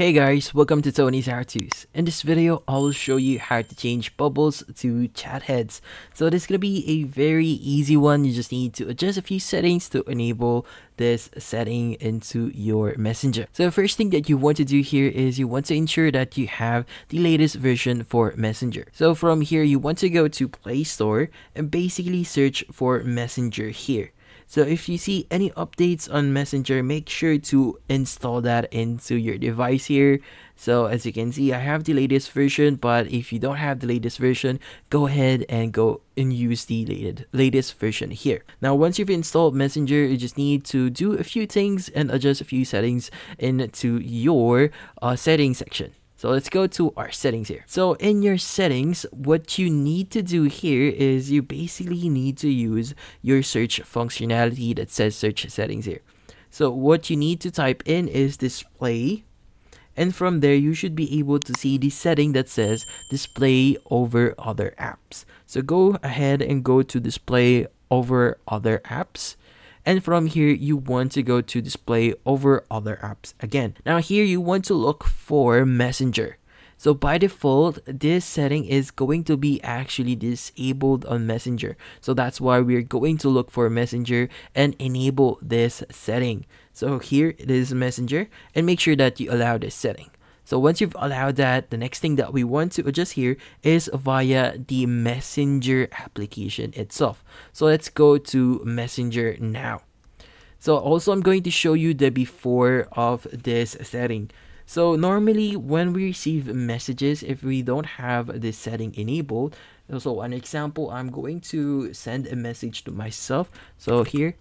Hey guys, welcome to Tony's How To's. In this video, I will show you how to change bubbles to chat heads. So this is to be a very easy one. You just need to adjust a few settings to enable this setting into your messenger. So the first thing that you want to do here is you want to ensure that you have the latest version for messenger. So from here, you want to go to Play Store and basically search for messenger here. So if you see any updates on Messenger, make sure to install that into your device here. So as you can see, I have the latest version, but if you don't have the latest version, go ahead and go and use the latest latest version here. Now, once you've installed Messenger, you just need to do a few things and adjust a few settings into your uh, settings section. So let's go to our settings here. So in your settings, what you need to do here is you basically need to use your search functionality that says search settings here. So what you need to type in is display and from there you should be able to see the setting that says display over other apps. So go ahead and go to display over other apps and from here you want to go to display over other apps again now here you want to look for messenger so by default, this setting is going to be actually disabled on Messenger. So that's why we're going to look for Messenger and enable this setting. So here it is Messenger and make sure that you allow this setting. So once you've allowed that, the next thing that we want to adjust here is via the Messenger application itself. So let's go to Messenger now. So also I'm going to show you the before of this setting. So normally when we receive messages, if we don't have this setting enabled, so an example, I'm going to send a message to myself. So here,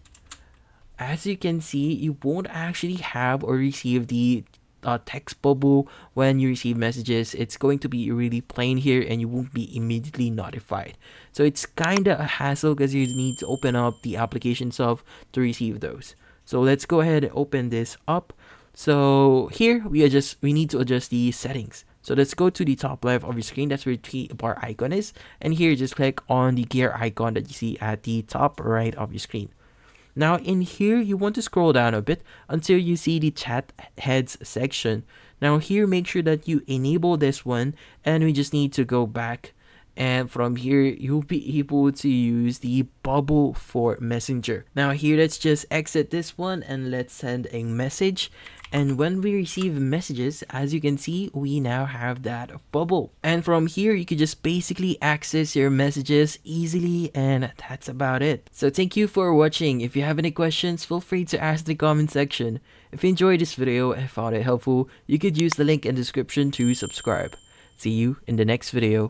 as you can see, you won't actually have or receive the uh, text bubble when you receive messages. It's going to be really plain here and you won't be immediately notified. So it's kind of a hassle because you need to open up the application itself to receive those. So let's go ahead and open this up. So here we adjust we need to adjust the settings. So let's go to the top left of your screen. That's where the bar icon is. And here just click on the gear icon that you see at the top right of your screen now in here, you want to scroll down a bit until you see the chat heads section. Now here, make sure that you enable this one and we just need to go back. And from here you'll be able to use the bubble for messenger. Now here let's just exit this one and let's send a message and when we receive messages as you can see we now have that bubble. And from here you can just basically access your messages easily and that's about it. So thank you for watching. If you have any questions feel free to ask in the comment section. If you enjoyed this video and found it helpful you could use the link in the description to subscribe. See you in the next video